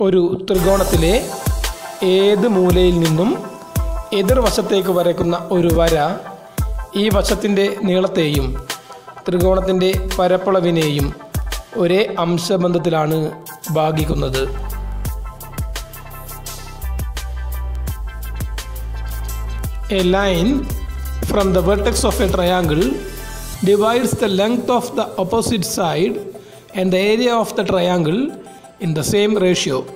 ഒരു ത്രികോണത്തിലെ ഏത് മൂലയിൽ നിന്നും എതിർവശത്തേക്ക് വരയ്ക്കുന്ന ഒരു വര ഈ വശത്തിന്റെ നീളത്തെയും ത്രികോണത്തിന്റെ പരപ്പളവിനെയും ഒരേ അംശബന്ധത്തിലാണ് ഭാഗിക്കുന്നത്. A line from the vertex of a triangle divides the length of the opposite side and the area of the triangle in the same ratio.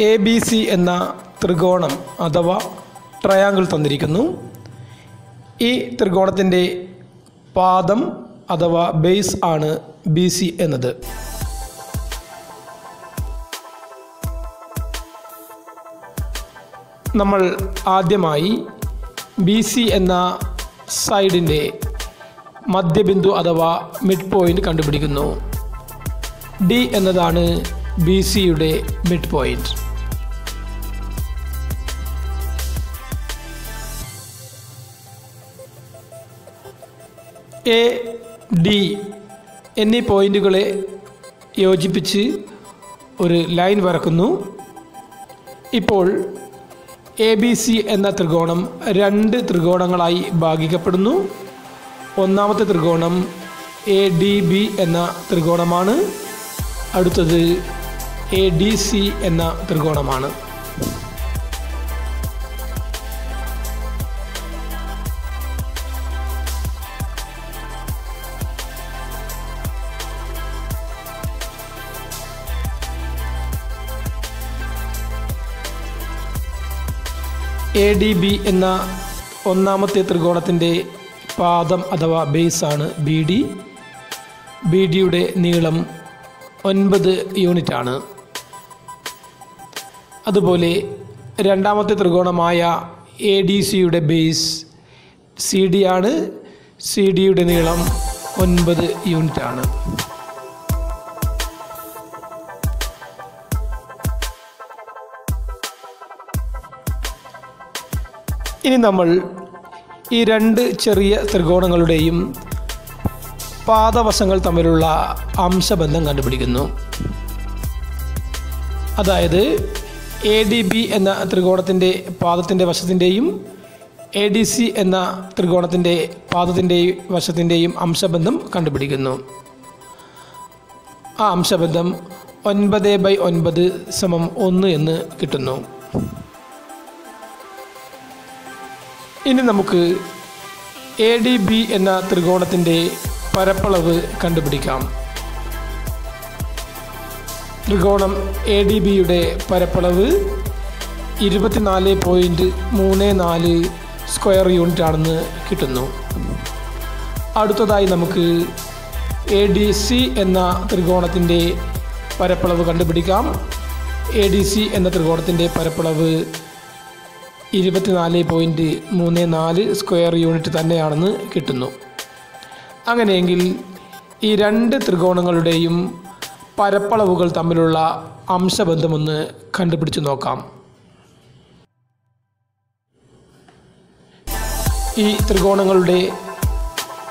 A B C എന്ന ത്രികോണം അഥവാ ട്രയാങ്കിൾ തന്നിരിക്കുന്നു. ഈ ത്രികോണത്തിന്റെ പാദം അഥവാ ബേസ് ആണ് ബി സി എന്നത്. നമ്മൾ ആദ്യമായി ബി സി എന്ന സൈഡിന്റെ മധ്യബിന്ദു അഥവാ മിഡ് പോയിന്റ് കണ്ടുപിടിക്കുന്നു. ഡി എന്നതാണ് ബി സിയുടെ മിഡ് പോയിന്റ് എ ഡി എന്നീ പോയിന്റുകളെ യോജിപ്പിച്ച് ഒരു ലൈൻ വരക്കുന്നു. ഇപ്പോൾ എ ബി സി എന്ന ത്രികോണം രണ്ട് ത്രികോണങ്ങളായി ഭാഗിക്കപ്പെടുന്നു. ഒന്നാമത്തെ ത്രികോണം എ ഡി ബി എന്ന ത്രികോണമാണ്. അടുത്തത് എ ഡി സി എന്ന ത്രികോണമാണ്. എ ഡി ബി എന്ന ഒന്നാമത്തെ ത്രികോണത്തിന്റെ പാദം അഥവാ ബേസാണ് ബി ഡി ബി ഡിയുടെ നീളം ഒൻപത് യൂണിറ്റ് ആണ് അതുപോലെ രണ്ടാമത്തെ ത്രികോണമായ എ ഡി സിയുടെ ബേസ് സി ഡി ആണ്. സി ഡിയുടെ നീളം ഒൻപത് യൂണിറ്റ് ഇനി നമ്മൾ ഈ രണ്ട് ചെറിയ ത്രികോണങ്ങളുടെയും പാദവശങ്ങൾ തമ്മിലുള്ള അംശബന്ധം കണ്ടുപിടിക്കുന്നു. അതായത് എ ഡി ബി എന്ന ത്രികോണത്തിന്റെ പാദത്തിന്റെ വശത്തിന്റെയും എ ഡി സി എന്ന ത്രികോണത്തിന്റെ പാദത്തിന്റെയും വശത്തിന്റെയും അംശബന്ധം കണ്ടുപിടിക്കുന്നു. ആ അംശബന്ധം ഒൻപത് ബൈ ഒൻപത് സമം ഒന്ന് എന്ന് കിട്ടുന്നു. ഇനി നമുക്ക് എ ഡി ബി എന്ന ത്രികോണത്തിന്റെ പരപ്പളവ് കണ്ടുപിടിക്കാം. ത്രികോണം എ ഡി ബിയുടെ പരപ്പളവ് ഇരുപത്തിനാല് പോയിന്റ് മൂന്ന് നാല് സ്ക്വയർ യൂണിറ്റ് ആണെന്ന് കിട്ടുന്നു. അടുത്തതായി നമുക്ക് എ ഡി സി എന്ന ത്രികോണത്തിന്റെ പരപ്പളവ് കണ്ടുപിടിക്കാം. എ ഡി സി എന്ന ത്രികോണത്തിന്റെ പരപ്പളവ് ഇരുപത്തിനാല് പോയിന്റ് മൂന്ന് നാല് സ്ക്വയർ യൂണിറ്റ് തന്നെയാണെന്ന് കിട്ടുന്നു. അങ്ങനെയെങ്കിൽ ഈ രണ്ട് ത്രികോണങ്ങളുടെയും പരപ്പളവുകൾ തമ്മിലുള്ള അംശബന്ധമൊന്ന് കണ്ടുപിടിച്ച് നോക്കാം. ഈ ത്രികോണങ്ങളുടെ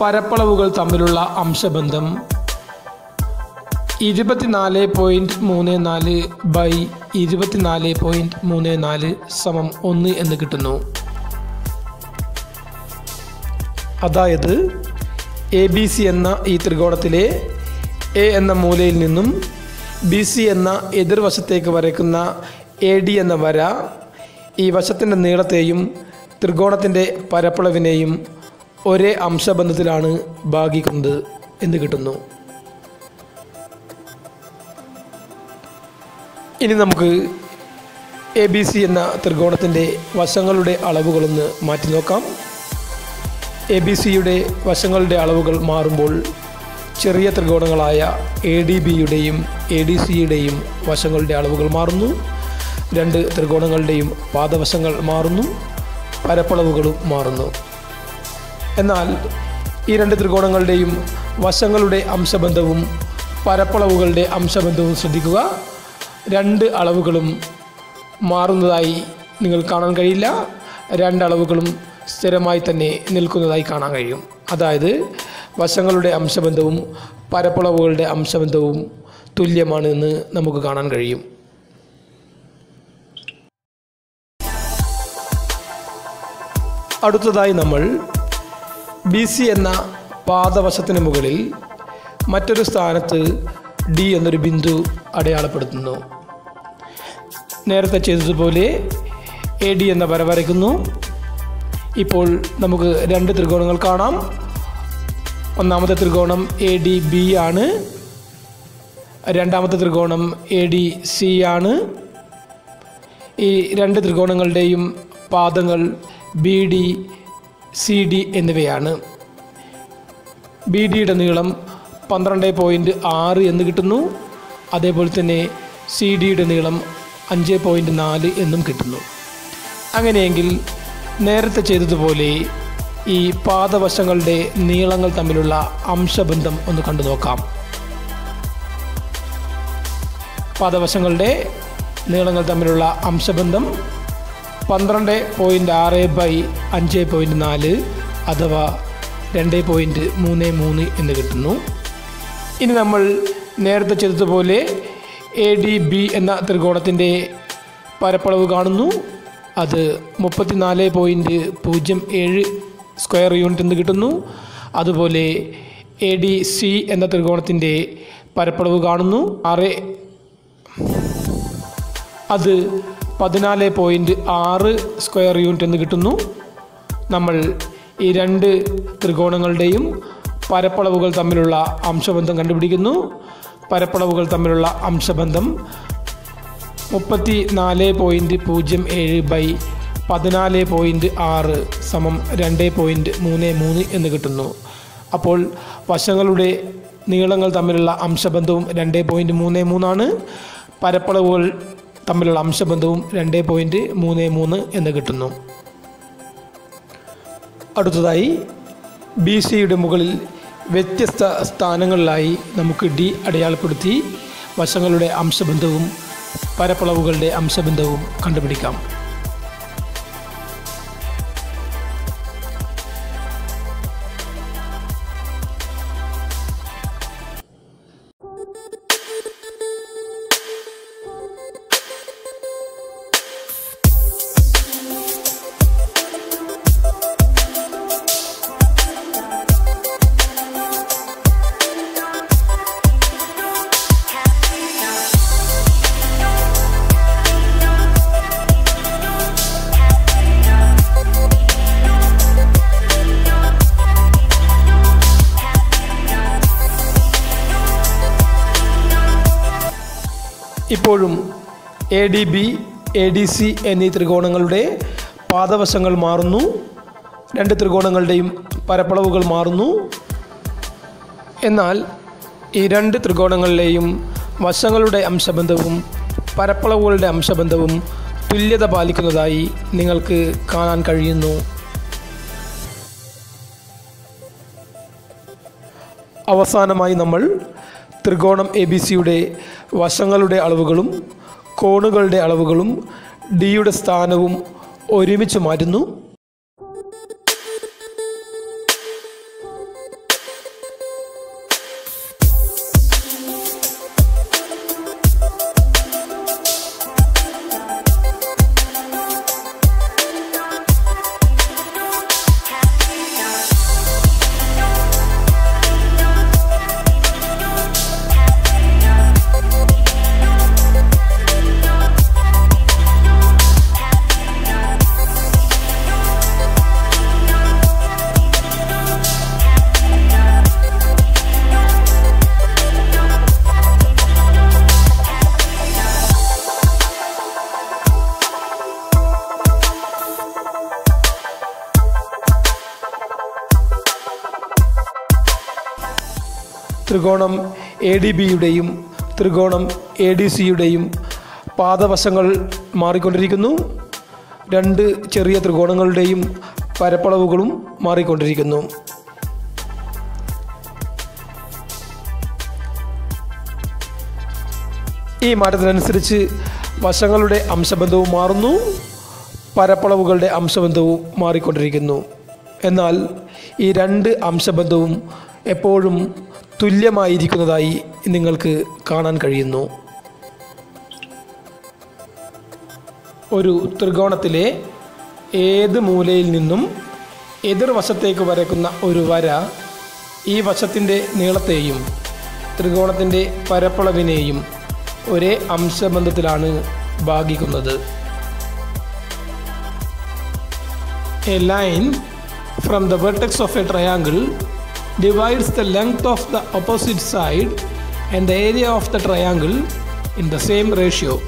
പരപ്പളവുകൾ തമ്മിലുള്ള അംശബന്ധം ഇരുപത്തിനാല് പോയിന്റ് മൂന്ന് നാല് ബൈ ഇരുപത്തിനാല് പോയിന്റ് മൂന്ന് നാല് സമം ഒന്ന് എന്ന് കിട്ടുന്നു. അതായത് എ ബി സി എന്ന ഈ ത്രികോണത്തിലെ എ എന്ന മൂലയിൽ നിന്നും ബി സി എന്ന എതിർവശത്തേക്ക് വരയ്ക്കുന്ന എ ഡി എന്ന വര ഈ വശത്തിന്റെ നീളത്തെയും ത്രികോണത്തിന്റെ പരപ്പളവിനെയും ഒരേ അംശബന്ധത്തിലാണ് ഭാഗിക്കുന്നത് എന്ന് കിട്ടുന്നു. ഇനി നമുക്ക് എ ബി സി എന്ന ത്രികോണത്തിന്റെ വശങ്ങളുടെ അളവുകളൊന്ന് മാറ്റി നോക്കാം. എ ബി സിയുടെ വശങ്ങളുടെ അളവുകൾ മാറുമ്പോൾ ചെറിയ ത്രികോണങ്ങളായ എ ഡി ബിയുടെയും എ ഡി സിയുടെയും വശങ്ങളുടെ അളവുകൾ മാറുന്നു. രണ്ട് ത്രികോണങ്ങളുടെയും പാദവശങ്ങൾ മാറുന്നു. പരപ്പളവുകളും മാറുന്നു. എന്നാൽ ഈ രണ്ട് ത്രികോണങ്ങളുടെയും വശങ്ങളുടെ അംശബന്ധവും പരപ്പളവുകളുടെ അംശബന്ധവും ശ്രദ്ധിക്കുക. രണ്ട് അളവുകളും മാറുന്നതായി നിങ്ങൾ കാണാൻ കഴിയില്ല. രണ്ട് അളവുകളും സ്ഥിരമായി തന്നെ നിൽക്കുന്നതായി കാണാൻ കഴിയും. അതായത് വശങ്ങളുടെ അംശബന്ധവും പരപ്പളവുകളുടെ അംശബന്ധവും തുല്യമാണെന്ന് നമുക്ക് കാണാൻ കഴിയും. അടുത്തതായി നമ്മൾ ബി സി എന്ന പാദവശത്തിന് മുകളിൽ മറ്റൊരു സ്ഥാനത്ത് ഡി എന്നൊരു ബിന്ദു അടയാളപ്പെടുത്തുന്നു. നേരത്തെ ചെയ്തതുപോലെ എ ഡി എന്ന വര വരയ്ക്കുന്നു. ഇപ്പോൾ നമുക്ക് രണ്ട് ത്രികോണങ്ങൾ കാണാം. ഒന്നാമത്തെ ത്രികോണം എ ഡി ബി ആണ്. രണ്ടാമത്തെ ത്രികോണം എ ഡി സി ആണ്. ഈ രണ്ട് ത്രികോണങ്ങളുടെയും പാദങ്ങൾ ബി ഡി സി ഡി എന്നിവയാണ്. ബി ഡിയുടെ നീളം പന്ത്രണ്ട് പോയിന്റ് ആറ് എന്ന് കിട്ടുന്നു. അതേപോലെ തന്നെ സി ഡിയുടെ നീളം അഞ്ച് പോയിന്റ് നാല് എന്നും കിട്ടുന്നു. അങ്ങനെയെങ്കിൽ നേരത്തെ ചെയ്തതുപോലെ ഈ പാദവശങ്ങളുടെ നീളങ്ങൾ തമ്മിലുള്ള അംശബന്ധം ഒന്ന് കണ്ടു നോക്കാം. പാദവശങ്ങളുടെ നീളങ്ങൾ തമ്മിലുള്ള അംശബന്ധം പന്ത്രണ്ട് പോയിന്റ് ആറ് ബൈ അഞ്ച് പോയിന്റ് നാല് അഥവാ രണ്ട് പോയിന്റ് മൂന്ന് മൂന്ന് എന്ന് കിട്ടുന്നു. ഇനി നമ്മൾ നേരത്തെ ചെയ്തതുപോലെ എ ഡി ബി എന്ന ത്രികോണത്തിന്റെ പരപ്പളവ് കാണുന്നു. അത് മുപ്പത്തിനാല് പോയിന്റ് പൂജ്യം ഏഴ് സ്ക്വയർ യൂണിറ്റ് എന്ന് കിട്ടുന്നു. അതുപോലെ എ ഡി സി എന്ന ത്രികോണത്തിന്റെ പരപ്പളവ് കാണുന്നു. ആറ് അത് പതിനാല് പോയിന്റ് ആറ് സ്ക്വയർ യൂണിറ്റ് എന്ന് കിട്ടുന്നു. നമ്മൾ ഈ രണ്ട് ത്രികോണങ്ങളുടെയും പരപ്പളവുകൾ തമ്മിലുള്ള അംശബന്ധം കണ്ടുപിടിക്കുന്നു. പരപ്പളവുകൾ തമ്മിലുള്ള അംശബന്ധം മുപ്പത്തി നാല് പോയിന്റ് പൂജ്യം ഏഴ് ബൈ പതിനാല് പോയിന്റ് ആറ് സമം രണ്ട് പോയിന്റ് മൂന്ന് മൂന്ന് എന്ന് കിട്ടുന്നു. അപ്പോൾ വശങ്ങളുടെ നീളങ്ങൾ തമ്മിലുള്ള അംശബന്ധവും രണ്ട് പോയിന്റ് മൂന്ന് മൂന്നാണ് പരപ്പളവുകൾ തമ്മിലുള്ള അംശബന്ധവും രണ്ട് പോയിന്റ് മൂന്ന് മൂന്ന് എന്ന് കിട്ടുന്നു. അടുത്തതായി ബി സിയുടെ മുകളിൽ വ്യത്യസ്ത സ്ഥാനങ്ങളിലായി നമുക്ക് ഡി അടയാളപ്പെടുത്തി വശങ്ങളുടെ അംശബന്ധവും പരപ്പളവുകളുടെ അംശബന്ധവും കണ്ടുപിടിക്കാം. ഇപ്പോഴും A D B A D C എന്നീ ത്രികോണങ്ങളുടെ പാദവശങ്ങൾ മാറുന്നു. രണ്ട് ത്രികോണങ്ങളുടെയും പരപ്പളവുകൾ മാറുന്നു. എന്നാൽ ഈ രണ്ട് ത്രികോണങ്ങളിലെയും വശങ്ങളുടെ അംശബന്ധവും പരപ്പളവുകളുടെ അംശബന്ധവും തുല്യത പാലിക്കുന്നതായി നിങ്ങൾക്ക് കാണാൻ കഴിയുന്നു. അവസാനമായി നമ്മൾ ത്രികോണം എ ബി സിയുടെ വശങ്ങളുടെ അളവുകളും കോണുകളുടെ അളവുകളും ഡിയുടെ സ്ഥാനവും ഒരുമിച്ച് മാറ്റുന്നു. ത്രികോണം എ ഡി ബിയുടെയും ത്രികോണം എ ഡി സിയുടെയും പാദവശങ്ങൾ മാറിക്കൊണ്ടിരിക്കുന്നു. രണ്ട് ചെറിയ ത്രികോണങ്ങളുടെയും പരപ്പളവുകളും മാറിക്കൊണ്ടിരിക്കുന്നു. ഈ മാറ്റത്തിനനുസരിച്ച് വശങ്ങളുടെ അംശബന്ധവും മാറുന്നു. പരപ്പളവുകളുടെ അംശബന്ധവും മാറിക്കൊണ്ടിരിക്കുന്നു. എന്നാൽ ഈ രണ്ട് അംശബന്ധവും എപ്പോഴും തുല്യമായിരിക്കുന്നതായി നിങ്ങൾക്ക് കാണാൻ കഴിയുന്നു. ഒരു ത്രികോണത്തിലെ ഏത് മൂലയിൽ നിന്നും എതിർവശത്തേക്ക് വരയ്ക്കുന്ന ഒരു വര ഈ വശത്തിന്റെ നീളത്തെയും ത്രികോണത്തിന്റെ പരപ്പളവിനെയും ഒരേ അംശബന്ധത്തിലാണ് ഭാഗിക്കുന്നത്. A line from the vertex of a triangle divides the length of the opposite side and the area of the triangle in the same ratio.